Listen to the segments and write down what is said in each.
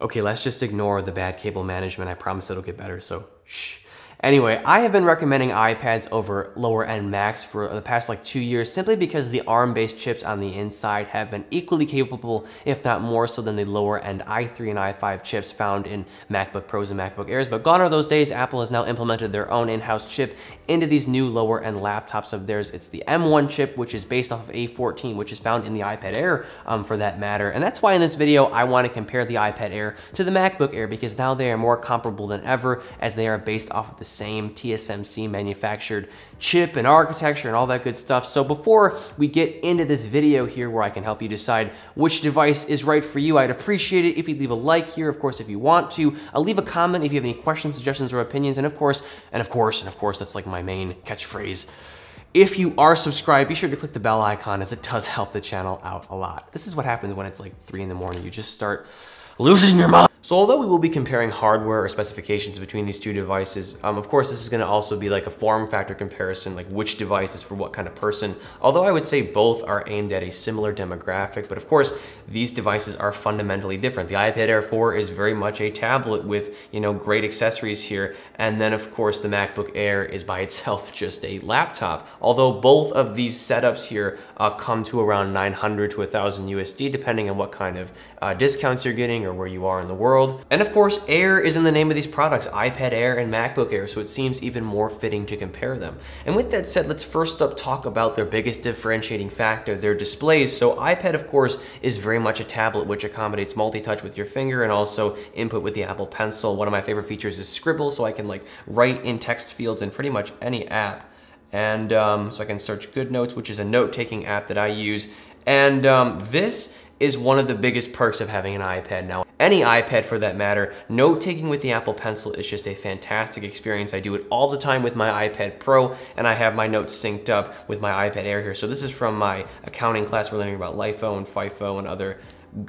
Okay, let's just ignore the bad cable management. I promise it'll get better, so shh. Anyway, I have been recommending iPads over lower end Macs for the past like two years simply because the ARM-based chips on the inside have been equally capable, if not more so than the lower end i3 and i5 chips found in MacBook Pros and MacBook Airs. But gone are those days, Apple has now implemented their own in-house chip into these new lower end laptops of theirs. It's the M1 chip, which is based off of A14, which is found in the iPad Air um, for that matter. And that's why in this video, I want to compare the iPad Air to the MacBook Air because now they are more comparable than ever as they are based off of the same TSMC manufactured chip and architecture and all that good stuff. So before we get into this video here where I can help you decide which device is right for you, I'd appreciate it if you'd leave a like here, of course, if you want to. I'll leave a comment if you have any questions, suggestions, or opinions. And of course, and of course, and of course, that's like my main catchphrase. If you are subscribed, be sure to click the bell icon as it does help the channel out a lot. This is what happens when it's like three in the morning. You just start losing your mind. So although we will be comparing hardware or specifications between these two devices, um, of course this is gonna also be like a form factor comparison, like which device is for what kind of person. Although I would say both are aimed at a similar demographic, but of course these devices are fundamentally different. The iPad Air 4 is very much a tablet with, you know, great accessories here. And then of course the MacBook Air is by itself just a laptop. Although both of these setups here uh, come to around 900 to 1000 USD, depending on what kind of uh, discounts you're getting or where you are in the world world. And of course, Air is in the name of these products, iPad Air and MacBook Air, so it seems even more fitting to compare them. And with that said, let's first up talk about their biggest differentiating factor, their displays. So iPad, of course, is very much a tablet which accommodates multi-touch with your finger and also input with the Apple Pencil. One of my favorite features is Scribble, so I can like write in text fields in pretty much any app. And um, so I can search GoodNotes, which is a note-taking app that I use. And um, this is one of the biggest perks of having an iPad now any iPad for that matter. Note taking with the Apple Pencil is just a fantastic experience. I do it all the time with my iPad Pro and I have my notes synced up with my iPad Air here. So this is from my accounting class. We're learning about LIFO and FIFO and other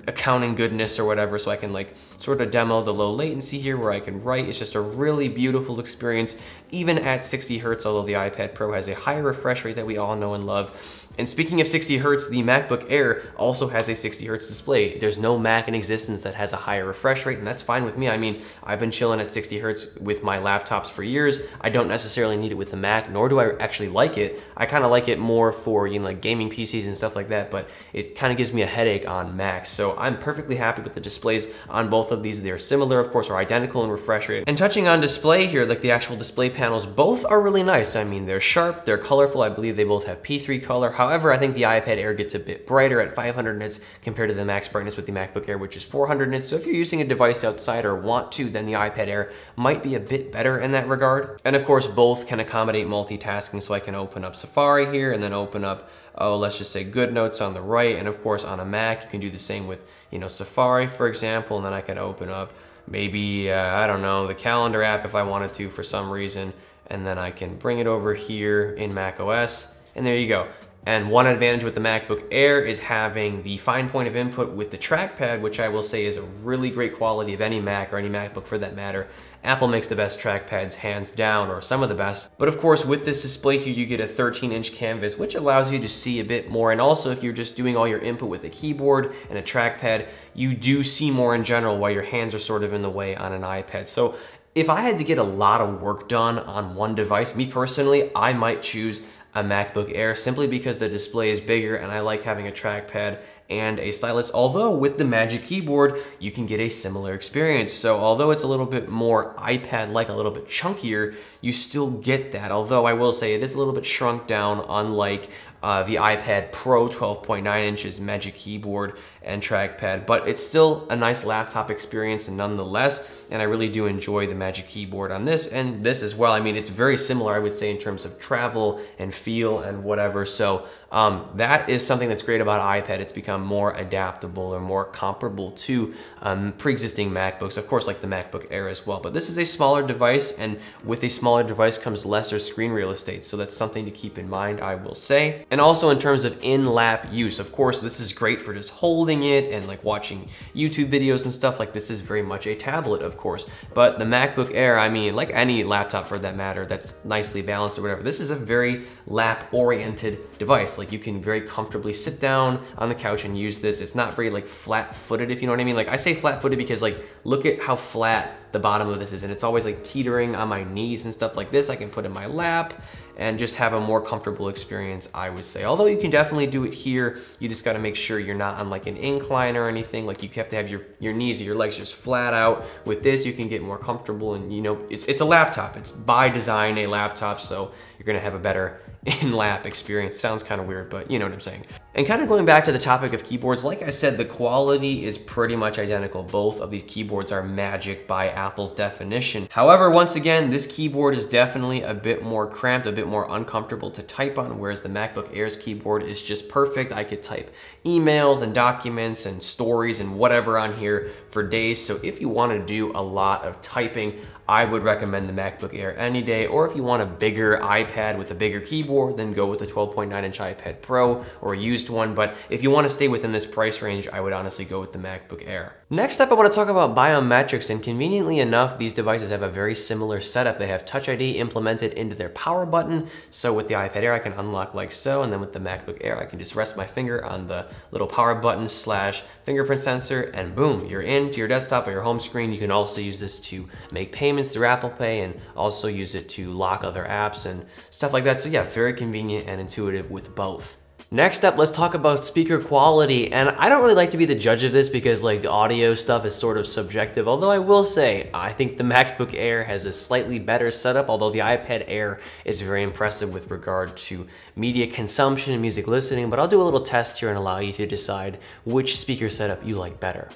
accounting goodness or whatever so I can like sort of demo the low latency here where I can write. It's just a really beautiful experience even at 60 Hertz although the iPad Pro has a higher refresh rate that we all know and love. And speaking of 60 hertz, the MacBook Air also has a 60 hertz display. There's no Mac in existence that has a higher refresh rate, and that's fine with me. I mean, I've been chilling at 60 hertz with my laptops for years. I don't necessarily need it with the Mac, nor do I actually like it. I kind of like it more for, you know, like gaming PCs and stuff like that, but it kind of gives me a headache on Macs. So I'm perfectly happy with the displays on both of these. They're similar, of course, or identical in refresh rate. And touching on display here, like the actual display panels, both are really nice. I mean, they're sharp, they're colorful. I believe they both have P3 color. However, I think the iPad Air gets a bit brighter at 500 nits compared to the max brightness with the MacBook Air, which is 400 nits. So if you're using a device outside or want to, then the iPad Air might be a bit better in that regard. And of course, both can accommodate multitasking, so I can open up Safari here and then open up, oh, let's just say GoodNotes on the right. And of course, on a Mac, you can do the same with, you know, Safari, for example, and then I can open up maybe, uh, I don't know, the calendar app if I wanted to for some reason, and then I can bring it over here in Mac OS, and there you go. And one advantage with the MacBook Air is having the fine point of input with the trackpad, which I will say is a really great quality of any Mac or any MacBook for that matter. Apple makes the best trackpads hands down, or some of the best. But of course, with this display here, you get a 13 inch canvas, which allows you to see a bit more. And also, if you're just doing all your input with a keyboard and a trackpad, you do see more in general while your hands are sort of in the way on an iPad. So if I had to get a lot of work done on one device, me personally, I might choose a MacBook Air simply because the display is bigger and I like having a trackpad and a stylus. Although with the Magic Keyboard, you can get a similar experience. So although it's a little bit more iPad-like, a little bit chunkier, you still get that. Although I will say it is a little bit shrunk down, unlike uh, the iPad Pro 12.9 inches Magic Keyboard and trackpad, but it's still a nice laptop experience nonetheless, and I really do enjoy the Magic Keyboard on this and this as well. I mean, it's very similar, I would say, in terms of travel and feel and whatever, so um, that is something that's great about iPad. It's become more adaptable or more comparable to um, pre-existing MacBooks, of course, like the MacBook Air as well. But this is a smaller device, and with a smaller device comes lesser screen real estate. So that's something to keep in mind, I will say. And also in terms of in-lap use, of course, this is great for just holding it and like watching YouTube videos and stuff. Like this is very much a tablet, of course. But the MacBook Air, I mean, like any laptop for that matter, that's nicely balanced or whatever, this is a very lap-oriented device. Like you can very comfortably sit down on the couch and use this. It's not very like flat footed, if you know what I mean. Like I say flat footed because like look at how flat the bottom of this is and it's always like teetering on my knees and stuff like this. I can put in my lap and just have a more comfortable experience, I would say. Although you can definitely do it here, you just gotta make sure you're not on like an incline or anything. Like you have to have your, your knees or your legs just flat out. With this, you can get more comfortable and you know, it's, it's a laptop. It's by design a laptop, so you're gonna have a better in-lap experience. Sounds kind of weird, but you know what I'm saying. And kind of going back to the topic of keyboards, like I said, the quality is pretty much identical. Both of these keyboards are magic by Apple's definition. However, once again, this keyboard is definitely a bit more cramped, a bit more uncomfortable to type on, whereas the MacBook Air's keyboard is just perfect. I could type emails and documents and stories and whatever on here for days. So if you want to do a lot of typing, I would recommend the MacBook Air any day, or if you want a bigger iPad with a bigger keyboard, then go with the 12.9 inch iPad Pro or a used one. But if you want to stay within this price range, I would honestly go with the MacBook Air. Next up, I want to talk about biometrics, and conveniently enough, these devices have a very similar setup. They have Touch ID implemented into their power button, so with the iPad Air, I can unlock like so, and then with the MacBook Air, I can just rest my finger on the little power button slash fingerprint sensor, and boom, you're into your desktop or your home screen. You can also use this to make payments through Apple Pay, and also use it to lock other apps and stuff like that. So yeah, very convenient and intuitive with both. Next up, let's talk about speaker quality. And I don't really like to be the judge of this because like audio stuff is sort of subjective. Although I will say, I think the MacBook Air has a slightly better setup, although the iPad Air is very impressive with regard to media consumption and music listening. But I'll do a little test here and allow you to decide which speaker setup you like better.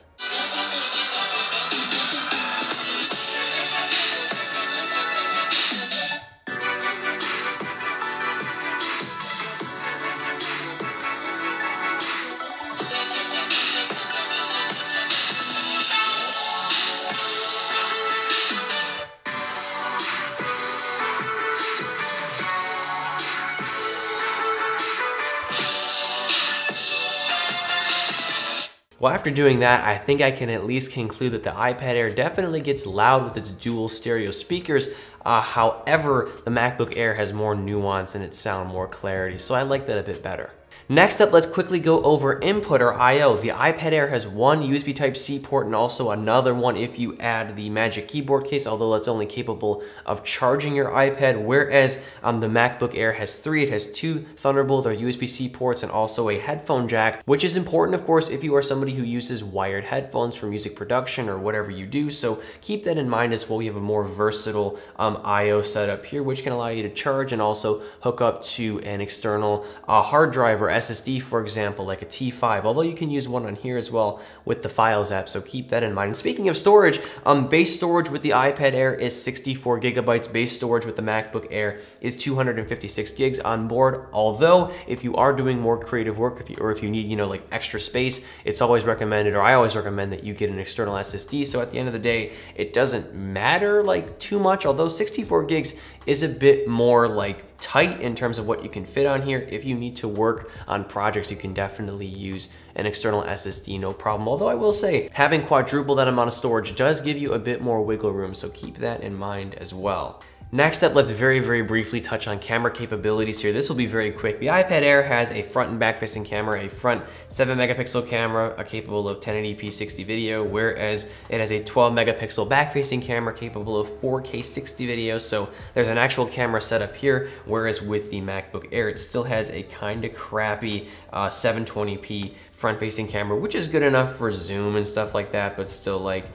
Well, after doing that, I think I can at least conclude that the iPad Air definitely gets loud with its dual stereo speakers. Uh, however, the MacBook Air has more nuance and its sound more clarity, so I like that a bit better. Next up, let's quickly go over input or I.O. The iPad Air has one USB Type-C port and also another one if you add the Magic Keyboard case, although that's only capable of charging your iPad, whereas um, the MacBook Air has three. It has two Thunderbolt or USB-C ports and also a headphone jack, which is important, of course, if you are somebody who uses wired headphones for music production or whatever you do. So keep that in mind as well. We have a more versatile um, I.O. setup here, which can allow you to charge and also hook up to an external uh, hard drive or SSD, for example, like a T5, although you can use one on here as well with the Files app, so keep that in mind. And speaking of storage, um, base storage with the iPad Air is 64 gigabytes. Base storage with the MacBook Air is 256 gigs on board, although if you are doing more creative work if you, or if you need, you know, like extra space, it's always recommended, or I always recommend that you get an external SSD, so at the end of the day, it doesn't matter like too much, although 64 gigs is a bit more like tight in terms of what you can fit on here. If you need to work on projects, you can definitely use an external SSD, no problem. Although I will say, having quadruple that amount of storage does give you a bit more wiggle room, so keep that in mind as well. Next up, let's very, very briefly touch on camera capabilities here. This will be very quick. The iPad Air has a front and back facing camera, a front 7 megapixel camera uh, capable of 1080p 60 video, whereas it has a 12 megapixel back facing camera capable of 4K 60 video. So there's an actual camera setup here, whereas with the MacBook Air, it still has a kind of crappy uh, 720p front facing camera, which is good enough for zoom and stuff like that, but still like,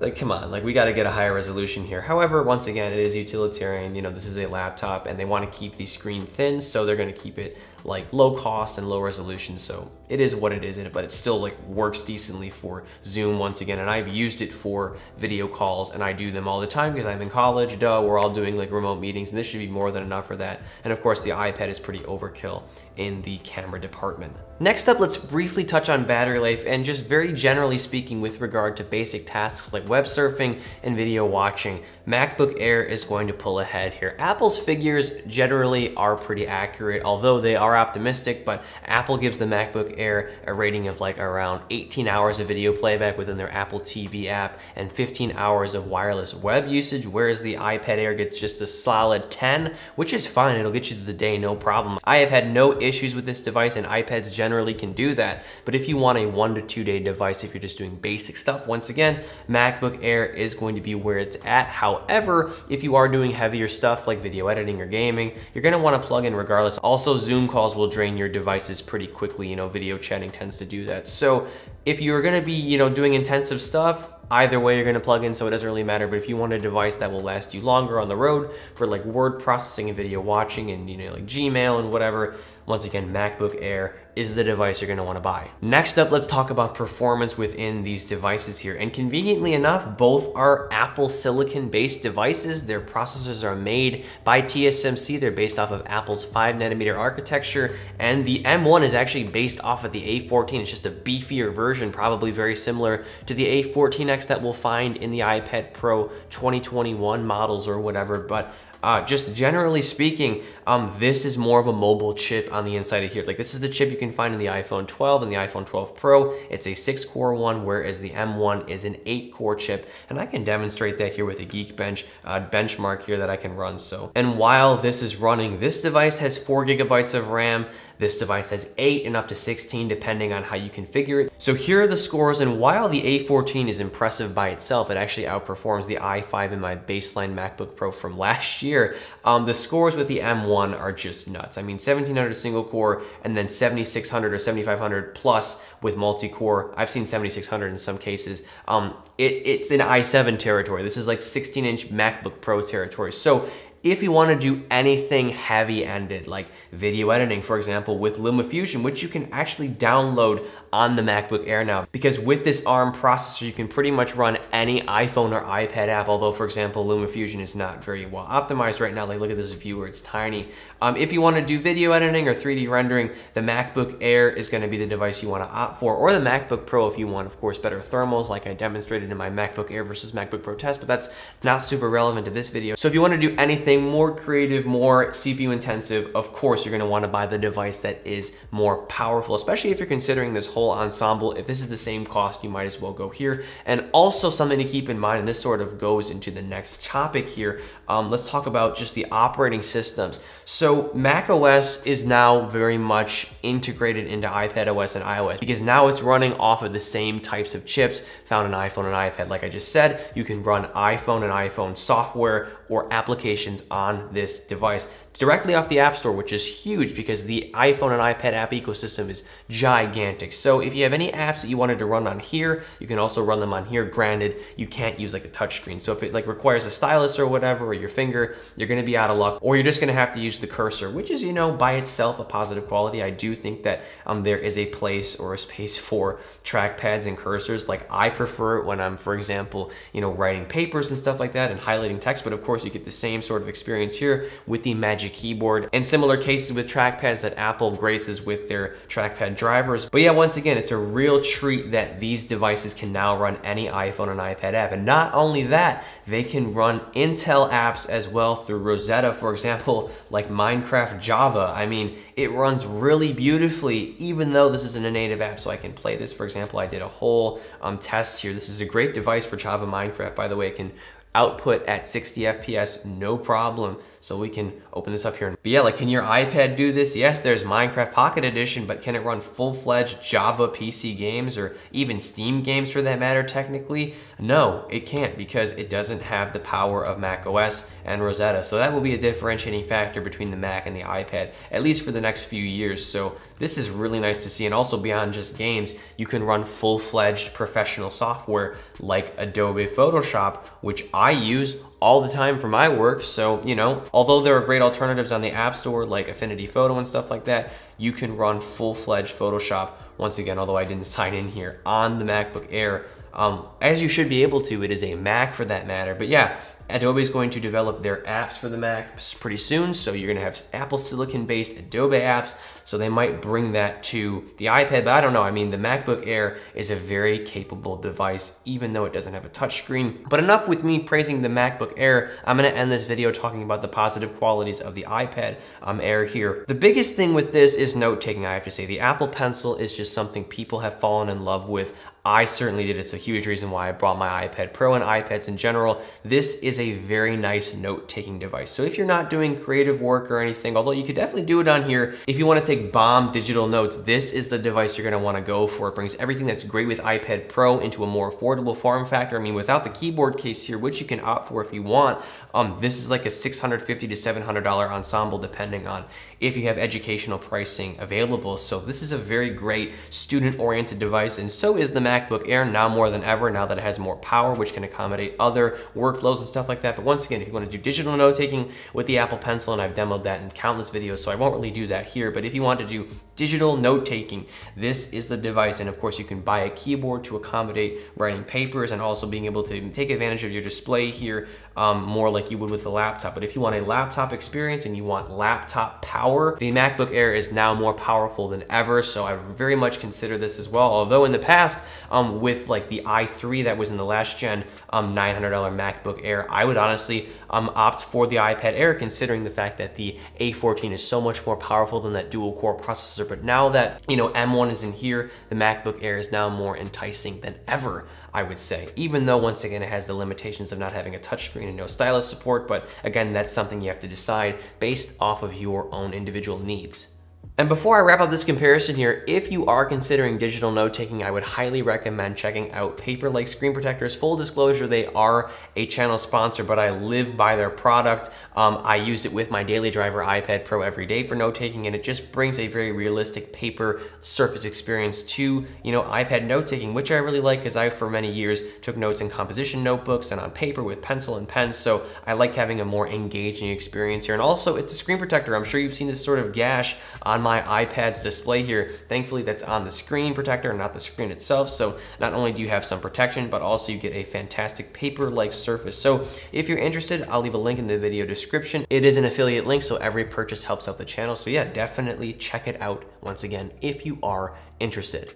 like come on like we got to get a higher resolution here. However once again it is utilitarian you know this is a laptop and they want to keep the screen thin so they're going to keep it like low cost and low resolution so it is what it is, but it still like works decently for Zoom once again. And I've used it for video calls and I do them all the time because I'm in college, duh, we're all doing like remote meetings and this should be more than enough for that. And of course the iPad is pretty overkill in the camera department. Next up, let's briefly touch on battery life and just very generally speaking with regard to basic tasks like web surfing and video watching, MacBook Air is going to pull ahead here. Apple's figures generally are pretty accurate, although they are optimistic, but Apple gives the MacBook Air a rating of like around 18 hours of video playback within their Apple TV app and 15 hours of wireless web usage, whereas the iPad Air gets just a solid 10, which is fine. It'll get you to the day, no problem. I have had no issues with this device and iPads generally generally can do that. But if you want a one to two day device, if you're just doing basic stuff, once again, MacBook Air is going to be where it's at. However, if you are doing heavier stuff like video editing or gaming, you're gonna wanna plug in regardless. Also, Zoom calls will drain your devices pretty quickly. You know, video chatting tends to do that. So if you're gonna be, you know, doing intensive stuff, either way you're gonna plug in, so it doesn't really matter. But if you want a device that will last you longer on the road for like word processing and video watching and, you know, like Gmail and whatever, once again, MacBook Air is the device you're gonna wanna buy. Next up, let's talk about performance within these devices here. And conveniently enough, both are Apple silicon-based devices. Their processors are made by TSMC. They're based off of Apple's five nanometer architecture. And the M1 is actually based off of the A14. It's just a beefier version, probably very similar to the A14X that we'll find in the iPad Pro 2021 models or whatever. But uh, just generally speaking, um, this is more of a mobile chip on the inside of here. Like this is the chip you can find in the iPhone 12 and the iPhone 12 Pro. It's a six core one, whereas the M1 is an eight core chip. And I can demonstrate that here with a Geekbench uh, benchmark here that I can run. So, and while this is running, this device has four gigabytes of RAM. This device has 8 and up to 16 depending on how you configure it. So here are the scores and while the A14 is impressive by itself, it actually outperforms the i5 in my baseline MacBook Pro from last year. Um, the scores with the M1 are just nuts. I mean 1700 single core and then 7600 or 7500 plus with multi-core. I've seen 7600 in some cases. Um, it, it's in i7 territory. This is like 16 inch MacBook Pro territory. So if you want to do anything heavy-ended, like video editing, for example, with LumaFusion, which you can actually download on the MacBook Air now. Because with this ARM processor, you can pretty much run any iPhone or iPad app, although, for example, LumaFusion is not very well optimized right now. Like, look at this viewer, it's tiny. Um, if you want to do video editing or 3D rendering, the MacBook Air is going to be the device you want to opt for, or the MacBook Pro if you want, of course, better thermals, like I demonstrated in my MacBook Air versus MacBook Pro test, but that's not super relevant to this video. So if you want to do anything more creative, more CPU intensive, of course, you're going to want to buy the device that is more powerful, especially if you're considering this whole ensemble. If this is the same cost, you might as well go here. And also something to keep in mind, and this sort of goes into the next topic here, um, let's talk about just the operating systems. So Mac OS is now very much integrated into iPad OS and iOS because now it's running off of the same types of chips found in iPhone and iPad. Like I just said, you can run iPhone and iPhone software or applications on this device directly off the App Store, which is huge because the iPhone and iPad app ecosystem is gigantic. So if you have any apps that you wanted to run on here, you can also run them on here. Granted, you can't use like a touchscreen. So if it like requires a stylus or whatever, or your finger, you're gonna be out of luck, or you're just gonna have to use the cursor, which is, you know, by itself a positive quality. I do think that um, there is a place or a space for trackpads and cursors. Like I prefer it when I'm, for example, you know, writing papers and stuff like that and highlighting text, but of course you get the same sort of experience here with the Magic Keyboard, and similar cases with trackpads that Apple graces with their trackpad drivers. But yeah, once again, it's a real treat that these devices can now run any iPhone and iPad app. And not only that, they can run Intel apps as well through Rosetta, for example, like Minecraft Java. I mean, it runs really beautifully, even though this isn't a native app, so I can play this. For example, I did a whole um, test here. This is a great device for Java Minecraft, by the way. It can output at 60 FPS, no problem. So we can open this up here. But yeah, like can your iPad do this? Yes, there's Minecraft Pocket Edition, but can it run full-fledged Java PC games or even Steam games for that matter technically? No, it can't because it doesn't have the power of Mac OS and Rosetta. So that will be a differentiating factor between the Mac and the iPad, at least for the next few years. So this is really nice to see. And also beyond just games, you can run full-fledged professional software like Adobe Photoshop, which I use all the time for my work. So, you know, although there are great alternatives on the App Store like Affinity Photo and stuff like that, you can run full-fledged Photoshop, once again, although I didn't sign in here, on the MacBook Air. Um, as you should be able to, it is a Mac for that matter. But yeah, Adobe is going to develop their apps for the Mac pretty soon, so you're gonna have Apple Silicon-based Adobe apps, so they might bring that to the iPad, but I don't know. I mean, the MacBook Air is a very capable device, even though it doesn't have a touchscreen. But enough with me praising the MacBook Air. I'm gonna end this video talking about the positive qualities of the iPad um, Air here. The biggest thing with this is note-taking, I have to say. The Apple Pencil is just something people have fallen in love with. I certainly did. It's a huge reason why I brought my iPad Pro and iPads in general. This is a very nice note-taking device. So if you're not doing creative work or anything, although you could definitely do it on here, if you wanna take bomb digital notes, this is the device you're gonna wanna go for. It brings everything that's great with iPad Pro into a more affordable form factor. I mean, without the keyboard case here, which you can opt for if you want, um, this is like a 650 to $700 ensemble depending on if you have educational pricing available. So this is a very great student-oriented device, and so is the MacBook Air now more than ever, now that it has more power, which can accommodate other workflows and stuff like that. But once again, if you want to do digital note-taking with the Apple Pencil, and I've demoed that in countless videos, so I won't really do that here, but if you want to do digital note-taking, this is the device, and of course you can buy a keyboard to accommodate writing papers and also being able to take advantage of your display here um, more like you would with a laptop. But if you want a laptop experience and you want laptop power, the MacBook Air is now more powerful than ever. So I very much consider this as well. Although in the past, um, with like the i3 that was in the last gen um, $900 MacBook Air, I would honestly um, opt for the iPad Air considering the fact that the A14 is so much more powerful than that dual core processor. But now that, you know, M1 is in here, the MacBook Air is now more enticing than ever, I would say. Even though once again, it has the limitations of not having a touchscreen and no stylus support. But again, that's something you have to decide based off of your own individual needs. And before I wrap up this comparison here, if you are considering digital note taking, I would highly recommend checking out Paperlike Screen Protectors. Full disclosure, they are a channel sponsor, but I live by their product. Um, I use it with my daily driver iPad Pro every day for note taking, and it just brings a very realistic paper surface experience to, you know, iPad note taking, which I really like because I, for many years, took notes in composition notebooks and on paper with pencil and pen. So I like having a more engaging experience here. And also, it's a screen protector. I'm sure you've seen this sort of gash on my iPad's display here. Thankfully, that's on the screen protector, not the screen itself. So not only do you have some protection, but also you get a fantastic paper-like surface. So if you're interested, I'll leave a link in the video description. It is an affiliate link, so every purchase helps out the channel. So yeah, definitely check it out once again if you are interested.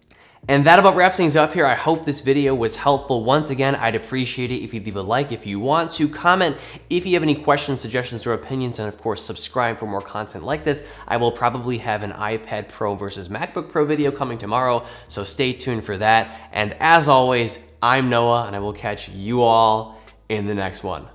And that about wraps things up here. I hope this video was helpful. Once again, I'd appreciate it if you leave a like if you want to, comment if you have any questions, suggestions, or opinions, and of course, subscribe for more content like this. I will probably have an iPad Pro versus MacBook Pro video coming tomorrow, so stay tuned for that. And as always, I'm Noah, and I will catch you all in the next one.